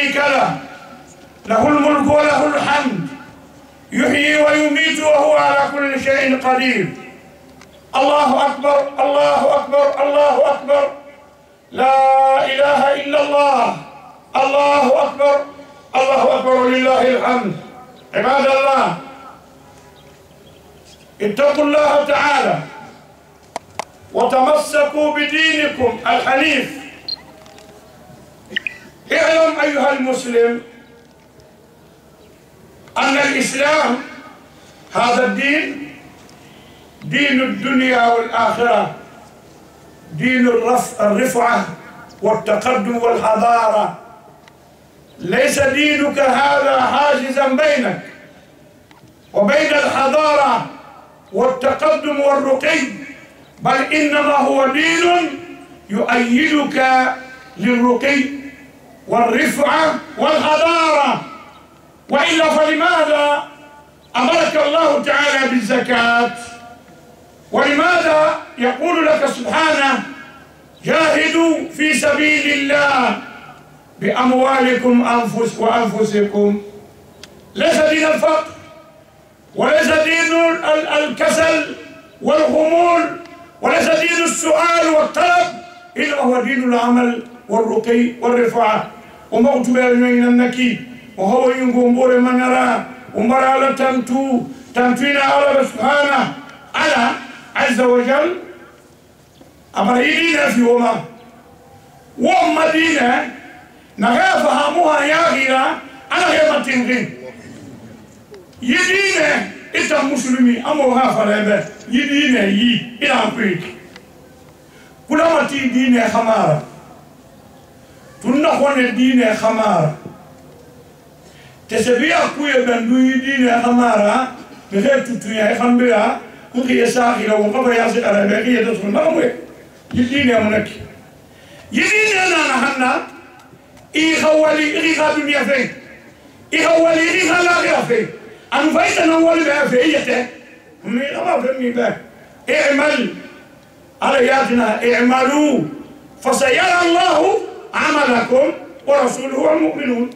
شريك له له الملك وله الحمد يحيي ويميت وهو على كل شيء قدير الله أكبر الله أكبر الله أكبر لا إله إلا الله الله أكبر الله أكبر لله الحمد عباد الله اتقوا الله تعالى وتمسكوا بدينكم الحنيف اعلم أيها المسلم أن الإسلام هذا الدين دين الدنيا والآخرة دين الرفعة والتقدم والحضارة ليس دينك هذا حاجزا بينك وبين الحضارة والتقدم والرقي بل إنما هو دين يؤيدك للرقي والرفعة والحضارة وإلا فلماذا أمرك الله تعالى بالزكاة ولماذا يقول لك سبحانه جاهدوا في سبيل الله بأموالكم أنفس وأنفسكم ليس دين الفقر وليس دين الكسل والخمول وليس دين السؤال والطلب إلا هو دين العمل والرقي والرفعة umawtuɓe ñoyinan naki o hawa yingo mbore manara o mbara ala tantu tantuina alaɓe subhana ala azza wa jal amara yiɗina fi woma wo madina naxe fahamuha yaxira ana xe matinxin yiɗine ita musulmi amoxa farebe yiɗine yi ina puyik kulamati dine xamara tunna hone diine hamara te so mbiya kuye ɓen duyi diine hamara mi he tuttuya e hambiya kukiye sahira won kaba yasi arabe kiye to sun mamuye yiɗɗine mo nakki yiɗine nana hanna i ha wali i ha duniya fe i ha wali i ha lahira fe an faytanan wali ɓe fe yete mi ama fe mi ɓe imal ala yatina imalu fasayara llahu amanakum wa rasuluhu wa mu'minun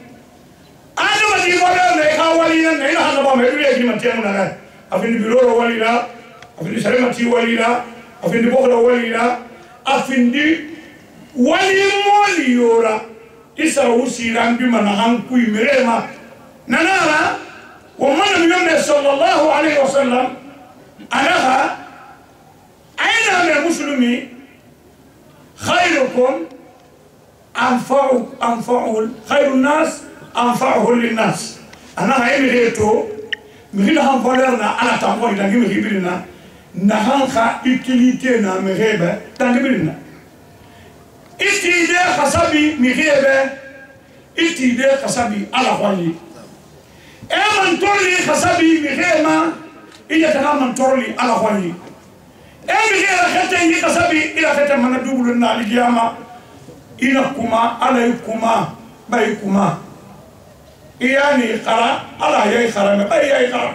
ado ma dibo do ne ka wali na ne ha ba me dure ki matiya mun na afin biloro wali la afin saremati wali la afin bohla wali la afin wali moli yora isa usiran bi mana han ku mirema nanara wa man yumna sallallahu alaihi wasallam أنفعه خير الناس أنفعه للناس أنا هاي مريتو مغيل هم فلنا أنا تامو إلى جميع هيبرنا نهان خا إتليتنا مريبة تنبيرنا إتليتنا خسابي مريبة إتليتنا خسابي على خوالي إمن تولي خسابي مريمة إذا تنام تولي على خوالي إمن غير ختة إذا خسابي إلى ختة من الدول النار القيامة i na kuma ala y'i kuma ba kuma i y'a ni xara ala y'a i xara mɛ ba y'a i xara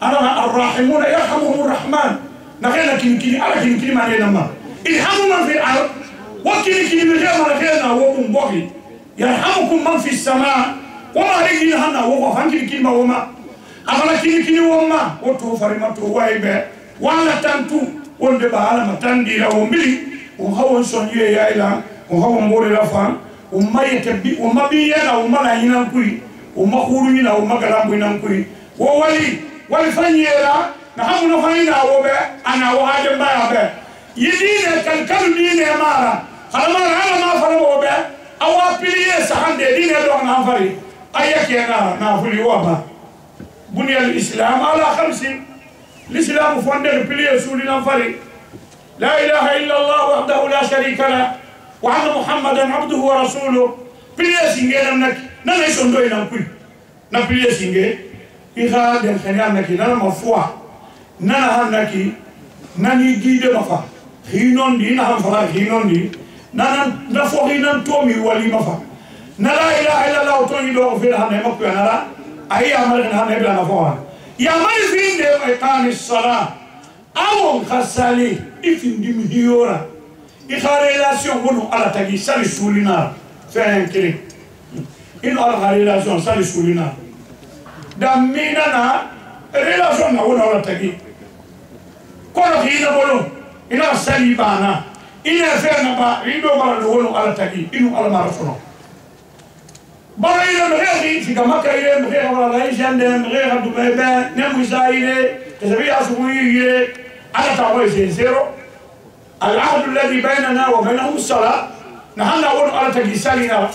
ala na arrahimuna yarhamuhum rahman naxe na kini kini ala kini kini mane nama irhamu man fi al wo kini kini mi xe mana xe na wo kun boki yarhamukum man fi sama wo ma re kini hanna wo ko fan kini kini ma wo ma abala kini kini wo ma wo to farima to wayi be wala tantu wonde ba ala ma tandira wo mbili o hawon son ye yayla o hawo mbore la fa o maye tabi o mabiya na o mala ina kui o makuru ina o magala mbu ina kui wo wali wali fanyera na hamu na fanyira be ana wo hade ba ya be yidine kalkalu dine mara halama rana ma fara wo be awa piliye sahande dine do na fari ayake na na fuli wo ba bunya islam ala khamsin الاسلام فندق بلي رسول الله لا اله الا الله وحده la شريك له wa anna muhammadan abduhu wa rasuluh piliya singe nam naki nana i sondo inam kuy na piliya singe i xa den xene am nanama foi nana xam naki nani giidema fa xiinondi i naxam faxa xiinondi nana na foxinan toomi walima fa nala ilaha illallah toñi ɗoxo fiila xana ima kuya nala ayi yamar xene xana ibilana foxana yamari fiinde wa iqami sala awon xa sali i findim hiyora i ka relation minnu ala taki sali suulina fɛn kelen i n'ala ka relation sali suulina dan miina na relation na wona ala taki kono k'i na bolo i n'a sali banna i n'a fɛn na ba i n'o bara dogo n'o ala taki i n'o ala mara kɔnɔ bara ile mxe ki tiga maka ile mxe wala ishande mxe ga dumebe ne musa ile tesabi asubu ile ala ta ko zero العهد الذي بيننا وبينهم الصلاة نحن أقول على تجسالنا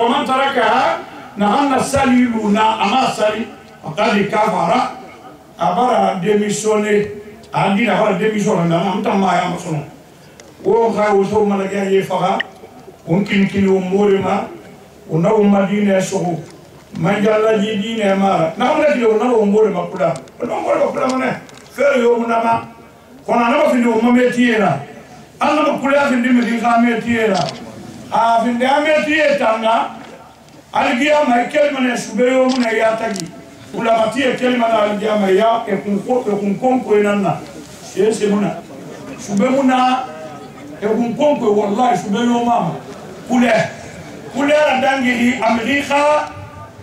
ومن تركها نحن سليلنا أما سلي فقد كفر أبرا ديميسوني عندنا هو ديميسون أنا أنت ما يا مسلم وخا وثو ملكا يفقا ممكن كل أمورنا ونو مدينة سوق من جل جدينا ما نحن نجي ونو أمور ما كلا ونو أمور ما كلا منه فيو منما كنا نبغى في الأمم يتينا anga bakule afindi medin kame tiera afindi ame tiye tanga algiya mai kelma ne sube yo mun ya tagi ulama tiye kelma na algiya mai ya e kun ko e e muna sube muna e, e wallahi sube yo mama kule kule ra dangi di amerika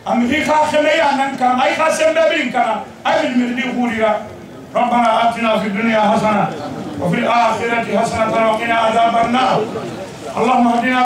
amerika khame ya nan ka sembe bin kana ai bin mi di khuriya ربنا آتنا في الدنيا حسنه وفي الآخرة حسنة وقنا عذاب النار اللهم اهدنا